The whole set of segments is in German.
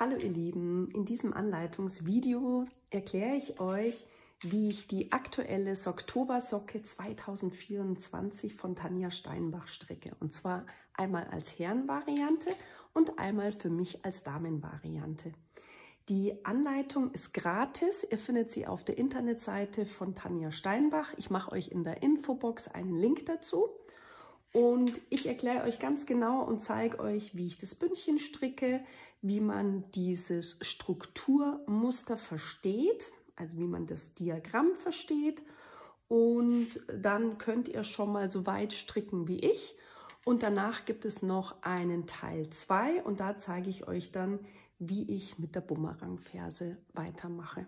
Hallo ihr Lieben, in diesem Anleitungsvideo erkläre ich euch, wie ich die aktuelle Soktobersocke 2024 von Tanja Steinbach stricke. Und zwar einmal als Herrenvariante und einmal für mich als Damenvariante. Die Anleitung ist gratis. Ihr findet sie auf der Internetseite von Tanja Steinbach. Ich mache euch in der Infobox einen Link dazu. Und ich erkläre euch ganz genau und zeige euch, wie ich das Bündchen stricke, wie man dieses Strukturmuster versteht, also wie man das Diagramm versteht. Und dann könnt ihr schon mal so weit stricken wie ich. Und danach gibt es noch einen Teil 2 und da zeige ich euch dann, wie ich mit der Bumerangferse weitermache.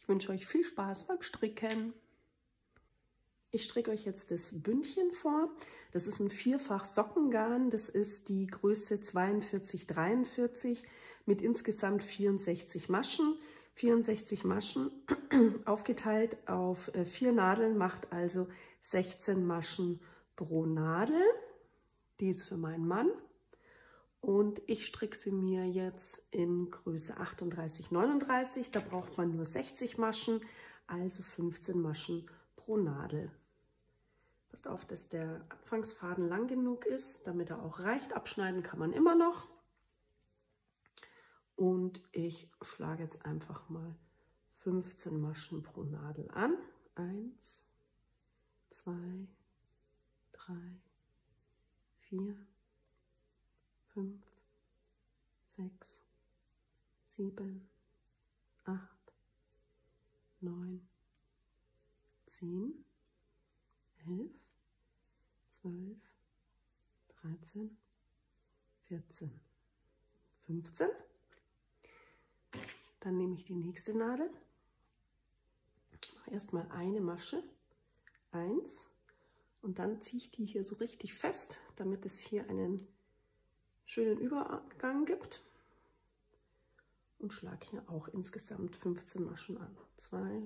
Ich wünsche euch viel Spaß beim Stricken. Ich stricke euch jetzt das Bündchen vor. Das ist ein vierfach Sockengarn. Das ist die Größe 42-43 mit insgesamt 64 Maschen. 64 Maschen aufgeteilt auf äh, vier Nadeln macht also 16 Maschen pro Nadel. Die ist für meinen Mann. Und ich stricke sie mir jetzt in Größe 38, 39. Da braucht man nur 60 Maschen, also 15 Maschen pro Nadel. Passt auf, dass der Anfangsfaden lang genug ist, damit er auch reicht. Abschneiden kann man immer noch. Und ich schlage jetzt einfach mal 15 Maschen pro Nadel an. Eins, zwei, drei, vier, fünf, sechs, sieben, acht, neun, zehn, elf, 12, 13, 14, 15. Dann nehme ich die nächste Nadel, mache erstmal eine Masche, 1 und dann ziehe ich die hier so richtig fest, damit es hier einen schönen Übergang gibt und schlage hier auch insgesamt 15 Maschen an. 2,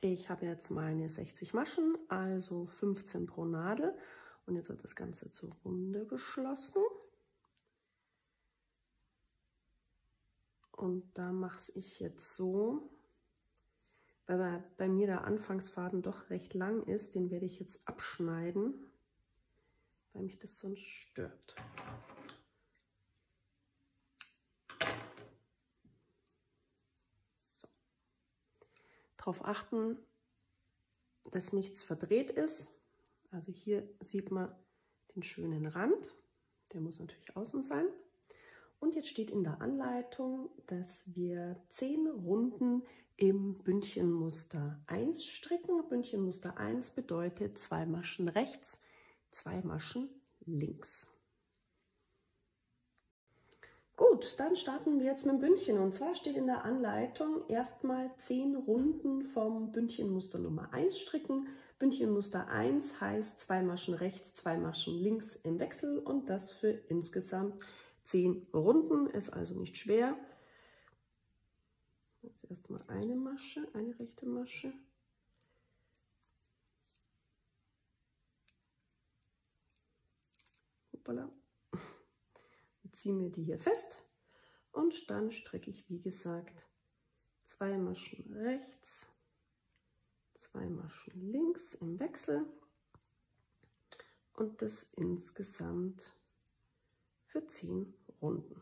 Ich habe jetzt meine 60 Maschen, also 15 pro Nadel. Und jetzt wird das Ganze zur Runde geschlossen. Und da mache ich jetzt so, weil bei mir der Anfangsfaden doch recht lang ist, den werde ich jetzt abschneiden, weil mich das sonst stört. Darauf achten, dass nichts verdreht ist. Also hier sieht man den schönen Rand. Der muss natürlich außen sein. Und jetzt steht in der Anleitung, dass wir 10 Runden im Bündchenmuster 1 stricken. Bündchenmuster 1 bedeutet zwei Maschen rechts, zwei Maschen links. Gut, dann starten wir jetzt mit dem Bündchen. Und zwar steht in der Anleitung erstmal 10 Runden vom Bündchenmuster Nummer 1 stricken. Bündchenmuster 1 heißt zwei Maschen rechts, zwei Maschen links im Wechsel und das für insgesamt 10 Runden. Ist also nicht schwer. Jetzt erstmal eine Masche, eine rechte Masche. Hoppala ziehe mir die hier fest und dann strecke ich, wie gesagt, zwei Maschen rechts, zwei Maschen links im Wechsel und das insgesamt für zehn Runden.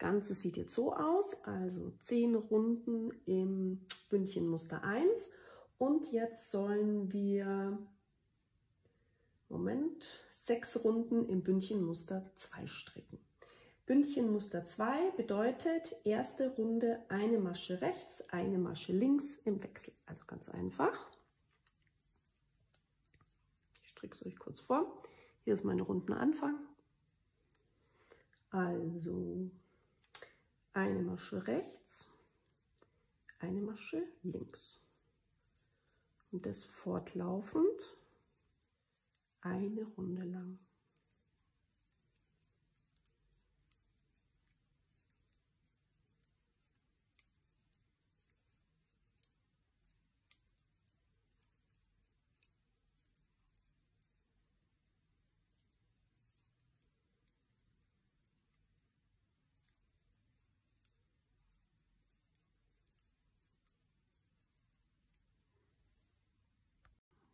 Ganze sieht jetzt so aus, also 10 Runden im Bündchenmuster 1 und jetzt sollen wir, Moment, 6 Runden im Bündchenmuster 2 stricken. Bündchenmuster 2 bedeutet erste Runde eine Masche rechts, eine Masche links im Wechsel. Also ganz einfach. Ich stricke es euch kurz vor. Hier ist mein Rundenanfang. Also eine Masche rechts, eine Masche links. Und das fortlaufend eine Runde lang.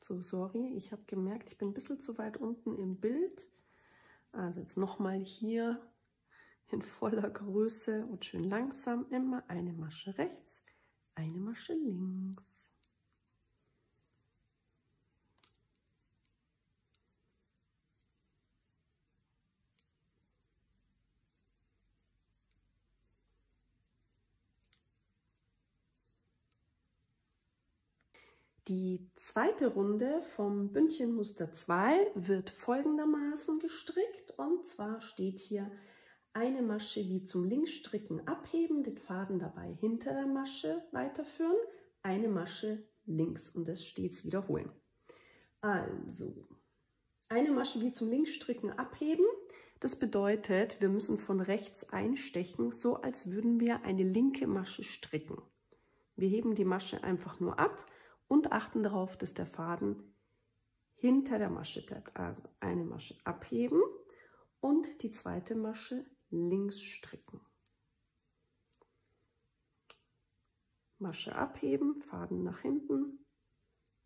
So, sorry, ich habe gemerkt, ich bin ein bisschen zu weit unten im Bild. Also jetzt nochmal hier in voller Größe und schön langsam immer eine Masche rechts, eine Masche links. Die zweite Runde vom Bündchenmuster 2 wird folgendermaßen gestrickt und zwar steht hier eine Masche wie zum Linksstricken abheben, den Faden dabei hinter der Masche weiterführen, eine Masche links und das stets wiederholen. Also, eine Masche wie zum Linksstricken abheben, das bedeutet, wir müssen von rechts einstechen, so als würden wir eine linke Masche stricken. Wir heben die Masche einfach nur ab und achten darauf, dass der Faden hinter der Masche bleibt. Also eine Masche abheben und die zweite Masche links stricken. Masche abheben, Faden nach hinten,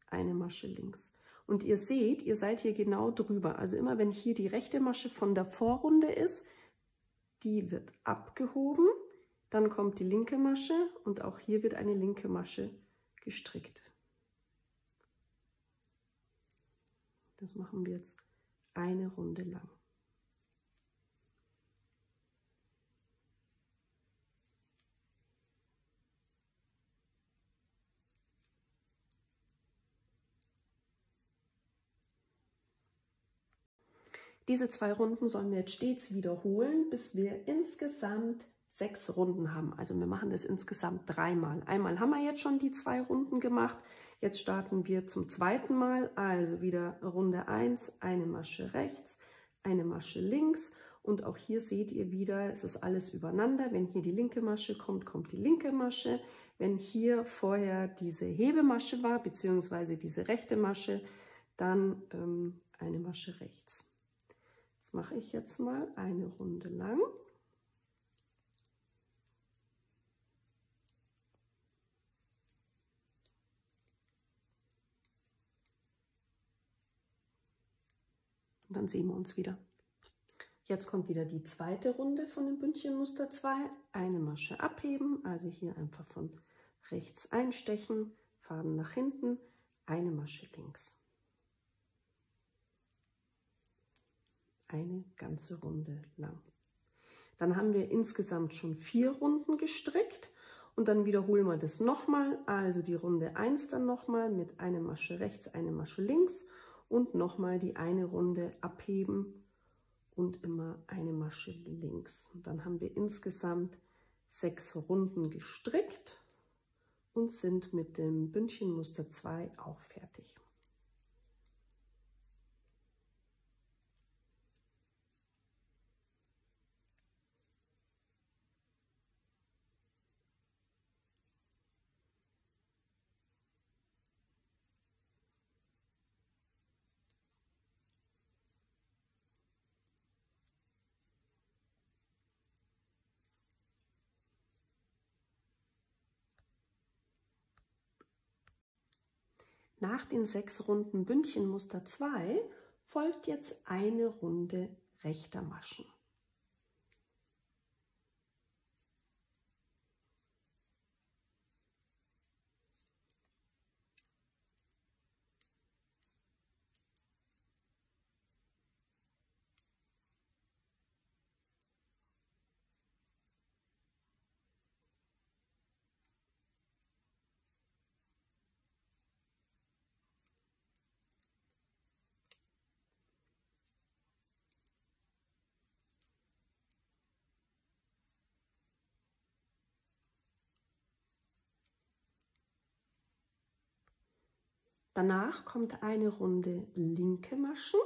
eine Masche links. Und ihr seht, ihr seid hier genau drüber. Also immer wenn hier die rechte Masche von der Vorrunde ist, die wird abgehoben, dann kommt die linke Masche und auch hier wird eine linke Masche gestrickt. Das machen wir jetzt eine Runde lang. Diese zwei Runden sollen wir jetzt stets wiederholen, bis wir insgesamt sechs Runden haben. Also wir machen das insgesamt dreimal. Einmal haben wir jetzt schon die zwei Runden gemacht. Jetzt starten wir zum zweiten Mal, also wieder Runde 1, eine Masche rechts, eine Masche links und auch hier seht ihr wieder, es ist alles übereinander. Wenn hier die linke Masche kommt, kommt die linke Masche. Wenn hier vorher diese Hebemasche war, beziehungsweise diese rechte Masche, dann ähm, eine Masche rechts. Das mache ich jetzt mal eine Runde lang. Und dann sehen wir uns wieder. Jetzt kommt wieder die zweite Runde von dem Bündchenmuster 2. Eine Masche abheben, also hier einfach von rechts einstechen, Faden nach hinten, eine Masche links. Eine ganze Runde lang. Dann haben wir insgesamt schon vier Runden gestrickt und dann wiederholen wir das nochmal. Also die Runde 1 dann nochmal mit einer Masche rechts, eine Masche links und nochmal die eine Runde abheben und immer eine Masche links. Und dann haben wir insgesamt sechs Runden gestrickt und sind mit dem Bündchenmuster 2 auch fertig. Nach den sechs Runden Bündchenmuster 2 folgt jetzt eine Runde rechter Maschen. Danach kommt eine Runde linke Maschen.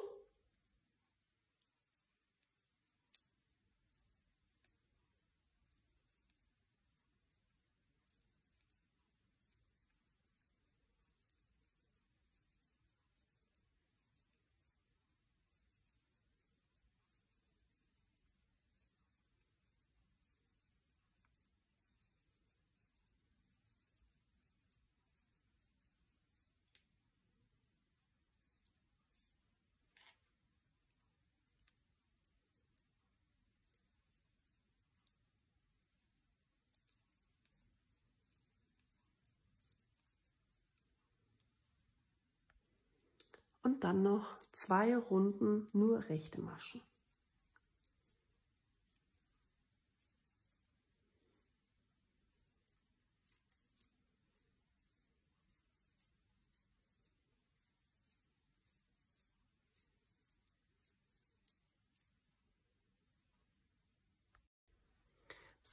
Und dann noch zwei Runden nur rechte Maschen.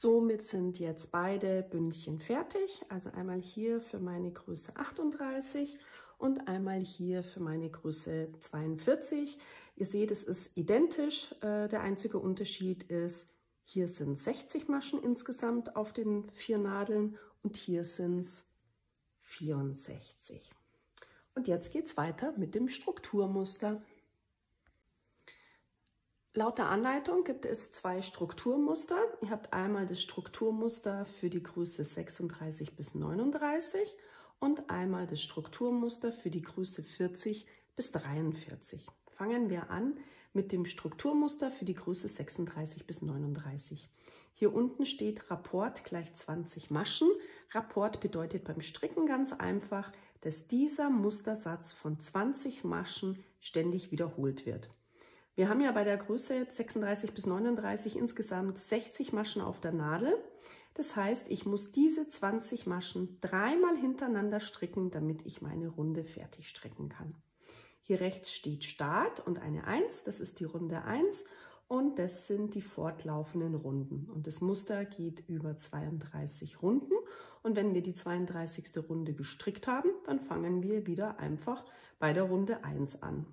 Somit sind jetzt beide Bündchen fertig. Also einmal hier für meine Größe 38 und einmal hier für meine Größe 42. Ihr seht, es ist identisch. Äh, der einzige Unterschied ist, hier sind 60 Maschen insgesamt auf den vier Nadeln und hier sind es 64. Und jetzt geht es weiter mit dem Strukturmuster. Laut der Anleitung gibt es zwei Strukturmuster. Ihr habt einmal das Strukturmuster für die Größe 36 bis 39 und einmal das Strukturmuster für die Größe 40 bis 43. Fangen wir an mit dem Strukturmuster für die Größe 36 bis 39. Hier unten steht Rapport gleich 20 Maschen. Rapport bedeutet beim Stricken ganz einfach, dass dieser Mustersatz von 20 Maschen ständig wiederholt wird. Wir haben ja bei der Größe 36 bis 39 insgesamt 60 Maschen auf der Nadel. Das heißt, ich muss diese 20 Maschen dreimal hintereinander stricken, damit ich meine Runde fertig stricken kann. Hier rechts steht Start und eine 1, das ist die Runde 1 und das sind die fortlaufenden Runden. Und das Muster geht über 32 Runden und wenn wir die 32. Runde gestrickt haben, dann fangen wir wieder einfach bei der Runde 1 an.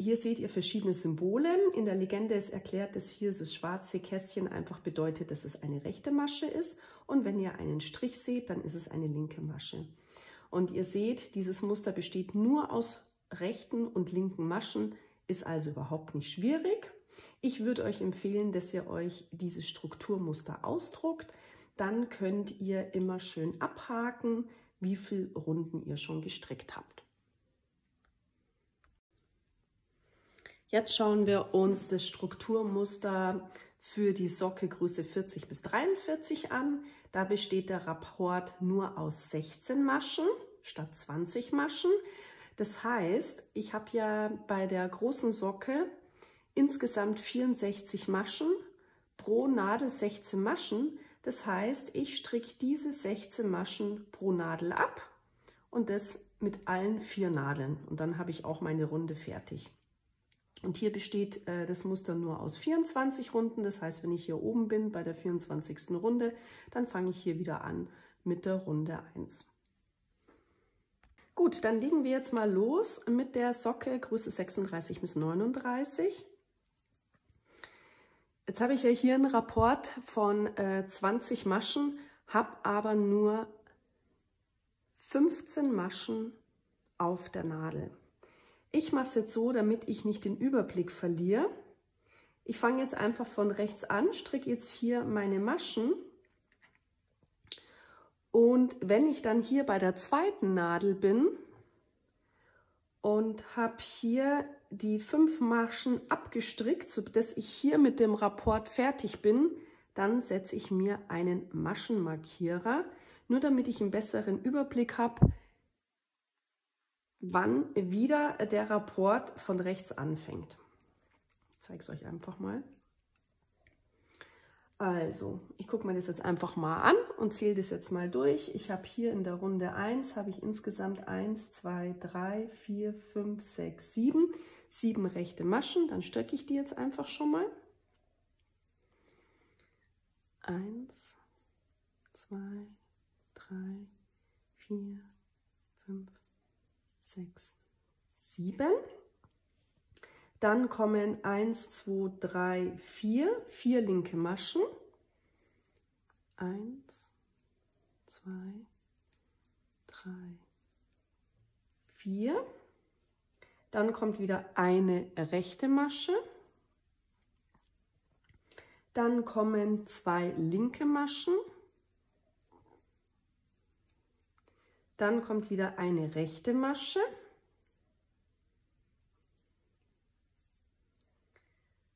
Hier seht ihr verschiedene Symbole. In der Legende ist erklärt, dass hier das schwarze Kästchen einfach bedeutet, dass es eine rechte Masche ist. Und wenn ihr einen Strich seht, dann ist es eine linke Masche. Und ihr seht, dieses Muster besteht nur aus rechten und linken Maschen, ist also überhaupt nicht schwierig. Ich würde euch empfehlen, dass ihr euch dieses Strukturmuster ausdruckt. Dann könnt ihr immer schön abhaken, wie viele Runden ihr schon gestrickt habt. Jetzt schauen wir uns das Strukturmuster für die Socke Größe 40 bis 43 an. Da besteht der Rapport nur aus 16 Maschen statt 20 Maschen. Das heißt, ich habe ja bei der großen Socke insgesamt 64 Maschen, pro Nadel 16 Maschen. Das heißt, ich stricke diese 16 Maschen pro Nadel ab und das mit allen vier Nadeln. Und dann habe ich auch meine Runde fertig. Und hier besteht äh, das Muster nur aus 24 Runden. Das heißt, wenn ich hier oben bin bei der 24. Runde, dann fange ich hier wieder an mit der Runde 1. Gut, dann legen wir jetzt mal los mit der Socke Größe 36 bis 39. Jetzt habe ich ja hier einen Rapport von äh, 20 Maschen, habe aber nur 15 Maschen auf der Nadel. Ich mache es jetzt so, damit ich nicht den Überblick verliere. Ich fange jetzt einfach von rechts an, stricke jetzt hier meine Maschen. Und wenn ich dann hier bei der zweiten Nadel bin und habe hier die fünf Maschen abgestrickt, sodass ich hier mit dem Rapport fertig bin, dann setze ich mir einen Maschenmarkierer, nur damit ich einen besseren Überblick habe, wann wieder der Rapport von rechts anfängt. Ich zeige es euch einfach mal. Also, ich gucke mir das jetzt einfach mal an und zähle das jetzt mal durch. Ich habe hier in der Runde 1, habe ich insgesamt 1, 2, 3, 4, 5, 6, 7. 7 rechte Maschen, dann stöcke ich die jetzt einfach schon mal. 1, 2, 3, 4, 5, fünf, sechs, sieben. Dann kommen eins, zwei, drei, vier, vier linke Maschen. Eins, zwei, drei, vier. Dann kommt wieder eine rechte Masche. Dann kommen zwei linke Maschen. Dann kommt wieder eine rechte Masche.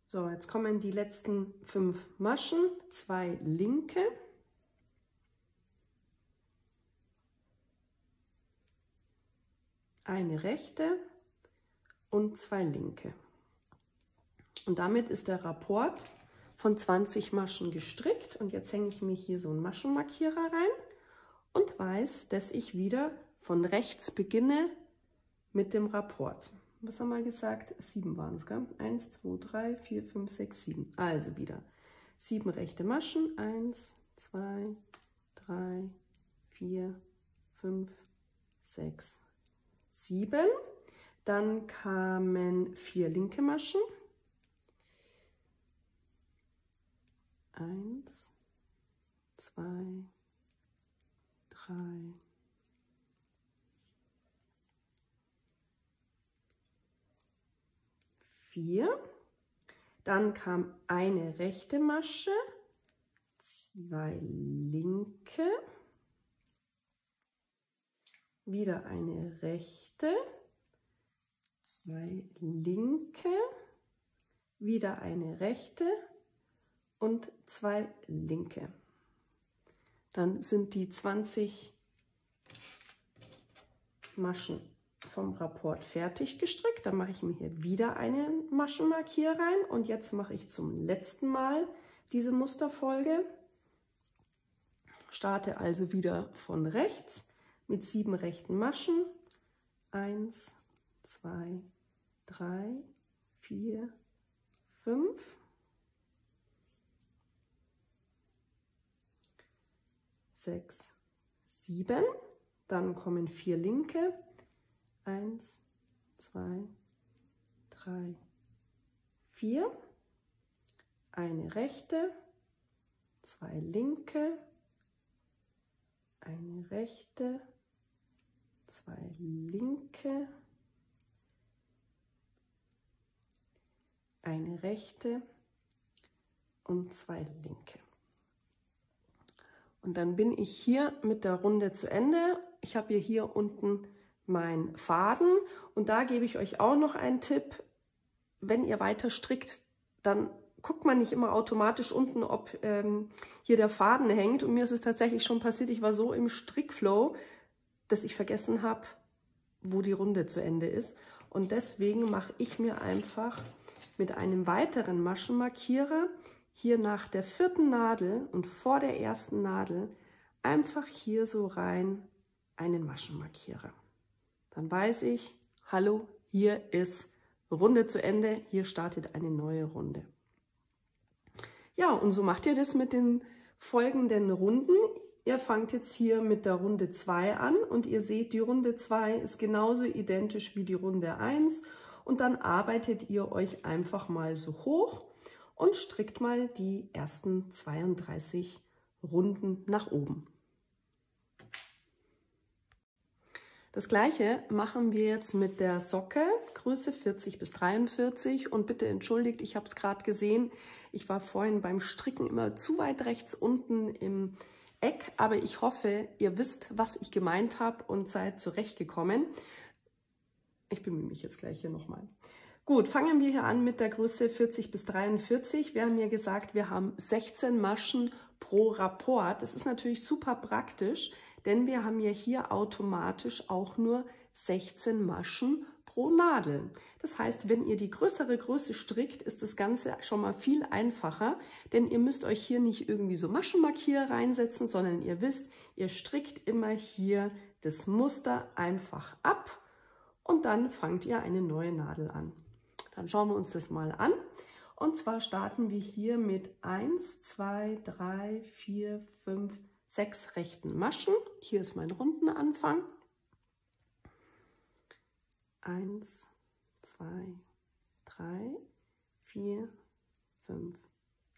So, jetzt kommen die letzten fünf Maschen, zwei linke. Eine rechte und zwei linke. Und damit ist der Rapport von 20 Maschen gestrickt und jetzt hänge ich mir hier so einen Maschenmarkierer rein und weiß, dass ich wieder von rechts beginne mit dem Rapport. Was haben wir gesagt? Sieben waren es, gell? Eins, zwei, drei, vier, fünf, sechs, sieben. Also wieder sieben rechte Maschen. Eins, zwei, drei, vier, fünf, sechs, sieben. Dann kamen vier linke Maschen. Eins, zwei, drei, vier. Dann kam eine rechte Masche, zwei linke, wieder eine rechte, zwei linke, wieder eine rechte und zwei linke. Dann sind die 20 Maschen vom Rapport fertig gestrickt. Dann mache ich mir hier wieder einen Maschenmarkier rein und jetzt mache ich zum letzten Mal diese Musterfolge. Starte also wieder von rechts mit sieben rechten Maschen. Eins, zwei, drei, vier, fünf. Sechs, sieben. Dann kommen vier linke. Eins, zwei, drei, vier. Eine rechte, zwei linke, eine rechte, zwei linke, eine rechte und zwei linke. Und dann bin ich hier mit der Runde zu Ende. Ich habe hier unten meinen Faden und da gebe ich euch auch noch einen Tipp. Wenn ihr weiter strickt, dann guckt man nicht immer automatisch unten, ob ähm, hier der Faden hängt. Und mir ist es tatsächlich schon passiert, ich war so im Strickflow, dass ich vergessen habe, wo die Runde zu Ende ist. Und deswegen mache ich mir einfach mit einem weiteren Maschenmarkierer hier nach der vierten Nadel und vor der ersten Nadel einfach hier so rein einen Maschenmarkierer. Dann weiß ich, hallo, hier ist Runde zu Ende, hier startet eine neue Runde. Ja, und so macht ihr das mit den folgenden Runden. Ihr fangt jetzt hier mit der Runde 2 an und ihr seht, die Runde 2 ist genauso identisch wie die Runde 1 und dann arbeitet ihr euch einfach mal so hoch und strickt mal die ersten 32 Runden nach oben. Das gleiche machen wir jetzt mit der Socke, Größe 40 bis 43 und bitte entschuldigt, ich habe es gerade gesehen, ich war vorhin beim Stricken immer zu weit rechts unten im Eck, aber ich hoffe, ihr wisst, was ich gemeint habe und seid zurechtgekommen. Ich bemühe mich jetzt gleich hier nochmal. Gut, fangen wir hier an mit der Größe 40 bis 43. Wir haben ja gesagt, wir haben 16 Maschen pro Rapport. Das ist natürlich super praktisch, denn wir haben ja hier automatisch auch nur 16 Maschen pro Nadel. Das heißt, wenn ihr die größere Größe strickt, ist das Ganze schon mal viel einfacher, denn ihr müsst euch hier nicht irgendwie so Maschenmarkier reinsetzen, sondern ihr wisst, ihr strickt immer hier das Muster einfach ab und dann fangt ihr eine neue Nadel an. Dann schauen wir uns das mal an. Und zwar starten wir hier mit 1, 2, 3, 4, 5, 6 rechten Maschen. Hier ist mein Rundenanfang. Eins, zwei, drei, vier, fünf,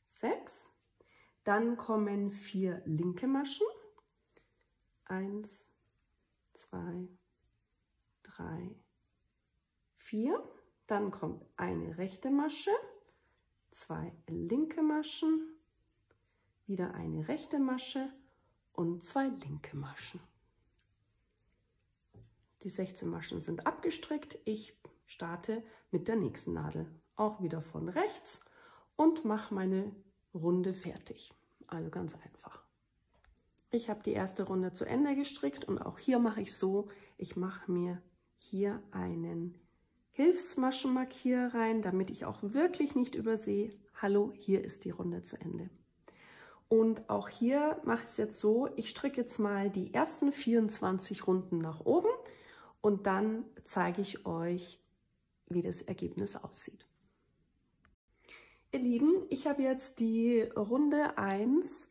sechs. Dann kommen vier linke Maschen. Eins, zwei, drei, vier. Dann kommt eine rechte Masche, zwei linke Maschen, wieder eine rechte Masche und zwei linke Maschen. Die 16 Maschen sind abgestrickt. Ich starte mit der nächsten Nadel. Auch wieder von rechts und mache meine Runde fertig. Also ganz einfach. Ich habe die erste Runde zu Ende gestrickt und auch hier mache ich so, ich mache mir hier einen Hilfsmaschenmarkier rein, damit ich auch wirklich nicht übersehe, hallo, hier ist die Runde zu Ende. Und auch hier mache ich es jetzt so, ich stricke jetzt mal die ersten 24 Runden nach oben und dann zeige ich euch, wie das Ergebnis aussieht. Ihr Lieben, ich habe jetzt die Runde 1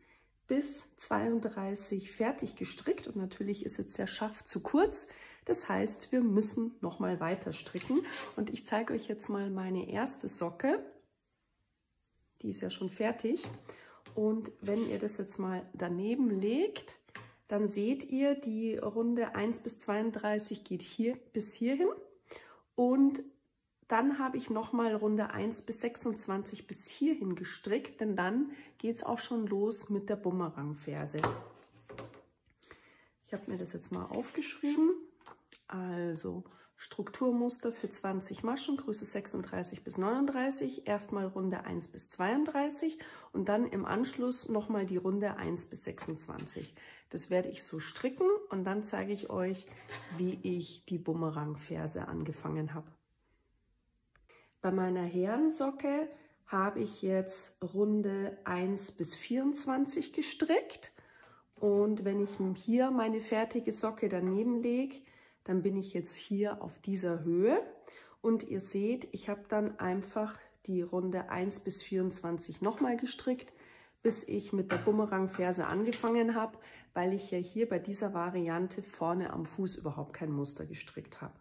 bis 32 fertig gestrickt und natürlich ist jetzt der Schaft zu kurz. Das heißt, wir müssen noch mal weiter stricken und ich zeige euch jetzt mal meine erste Socke. Die ist ja schon fertig und wenn ihr das jetzt mal daneben legt, dann seht ihr, die Runde 1 bis 32 geht hier bis hierhin und dann habe ich nochmal Runde 1 bis 26 bis hierhin gestrickt, denn dann geht es auch schon los mit der Bumerangferse. Ich habe mir das jetzt mal aufgeschrieben. Also Strukturmuster für 20 Maschen, Größe 36 bis 39, erstmal Runde 1 bis 32 und dann im Anschluss nochmal die Runde 1 bis 26. Das werde ich so stricken und dann zeige ich euch, wie ich die Bumerangferse angefangen habe. Bei meiner Herrensocke habe ich jetzt Runde 1 bis 24 gestrickt. Und wenn ich hier meine fertige Socke daneben lege, dann bin ich jetzt hier auf dieser Höhe. Und ihr seht, ich habe dann einfach die Runde 1 bis 24 nochmal gestrickt, bis ich mit der Bumerangferse angefangen habe, weil ich ja hier bei dieser Variante vorne am Fuß überhaupt kein Muster gestrickt habe.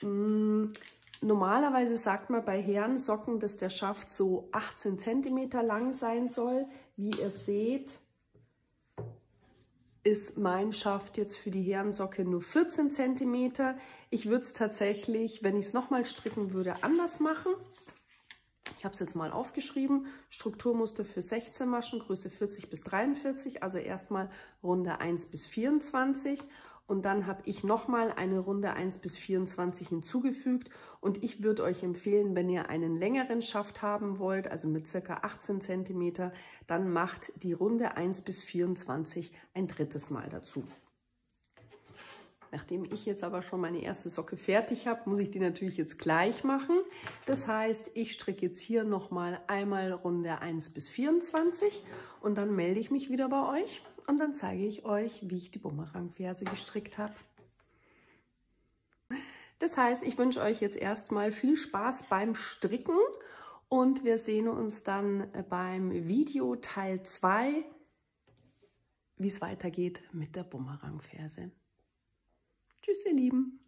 Hm, Normalerweise sagt man bei Herrensocken, dass der Schaft so 18 cm lang sein soll. Wie ihr seht, ist mein Schaft jetzt für die Herrensocke nur 14 cm. Ich würde es tatsächlich, wenn ich es nochmal stricken würde, anders machen. Ich habe es jetzt mal aufgeschrieben. Strukturmuster für 16 Maschen, Größe 40 bis 43, also erstmal Runde 1 bis 24 und dann habe ich nochmal eine Runde 1 bis 24 hinzugefügt und ich würde euch empfehlen, wenn ihr einen längeren Schaft haben wollt, also mit circa 18 cm, dann macht die Runde 1 bis 24 ein drittes Mal dazu. Nachdem ich jetzt aber schon meine erste Socke fertig habe, muss ich die natürlich jetzt gleich machen. Das heißt, ich stricke jetzt hier nochmal einmal Runde 1 bis 24 und dann melde ich mich wieder bei euch und dann zeige ich euch, wie ich die Bumerangferse gestrickt habe. Das heißt, ich wünsche euch jetzt erstmal viel Spaß beim Stricken und wir sehen uns dann beim Video Teil 2, wie es weitergeht mit der Bumerangferse. Tschüss, ihr Lieben!